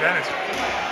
Dennis.